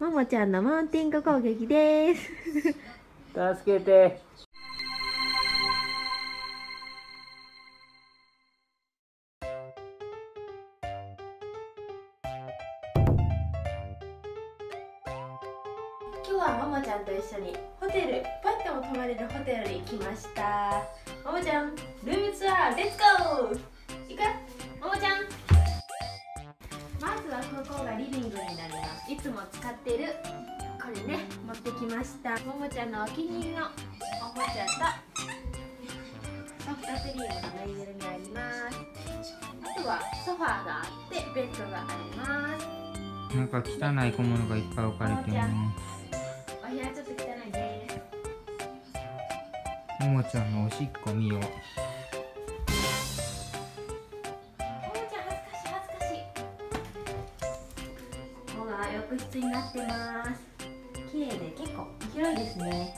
ももちゃんのマウンティング攻撃です。助けて。今日はももちゃんと一緒にホテルパッても泊まれるホテルに来ました。ももちゃんルームツアーレッツゴー。行くってきました。ももちゃんのお気に入りのおもちゃとソフトクリームのぬいぐるみがあります。あとはソファーがあってベッドがあります。なんか汚い小物がいっぱい置かれてます。お部屋ちょっと汚いですももちゃんのおしっこ見ようももちゃん恥ずかしい恥ずかしいここが浴室になってます綺麗で結構広いですね。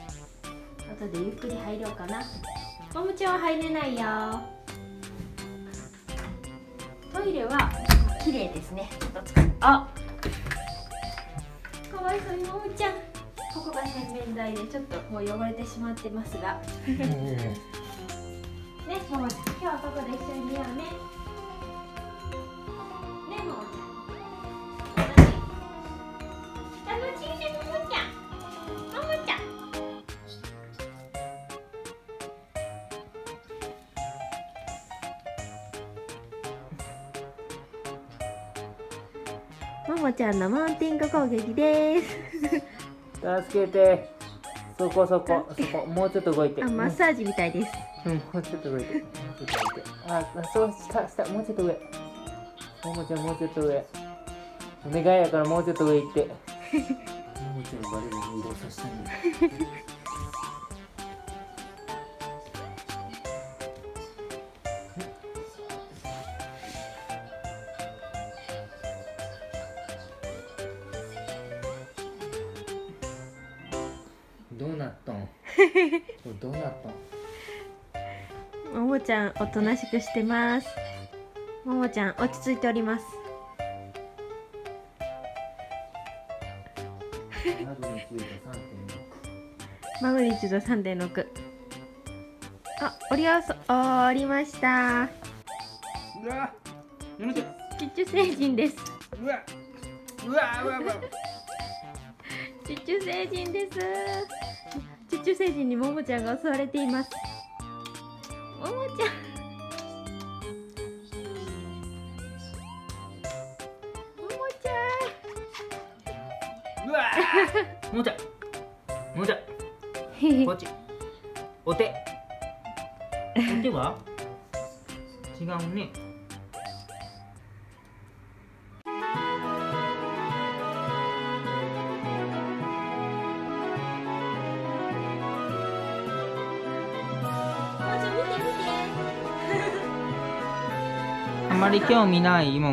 後でゆっくり入ろうかな。ももちゃんは入れないよ。トイレは綺麗ですね。ちょっとあかわいそうにももちゃん。ここが洗面台でちょっともう汚れてしまってますが。ね、ももちゃん、今日はここで一緒に見ようね。ね、ももちゃんのマウンティング攻撃です。助けて。そこそこそこもうちょっと動いて。あ、マッサージみたいです。うん、もうちょっと動いて。もうちょっと動いて。あそうしたしたもうちょっと上。ももちゃんもうちょっと上。お願いやからもうちょっと上行って。ももちゃんバレるに移動させたいんだどうなったん？どうなったん？ももちゃん、おとなしくしてます。ももちゃん、落ち着いております。マグニチュード3.6。あ、折り合わそ、あ折りました。うわやめてチュチュ星人です。うわうわうわうわチュチュ星人です。チュチュ星人にももちゃんが襲われています。ももちゃん。ももちゃうわももちゃんももちゃんん。こっちお手お手は？違うねまり興味ないもも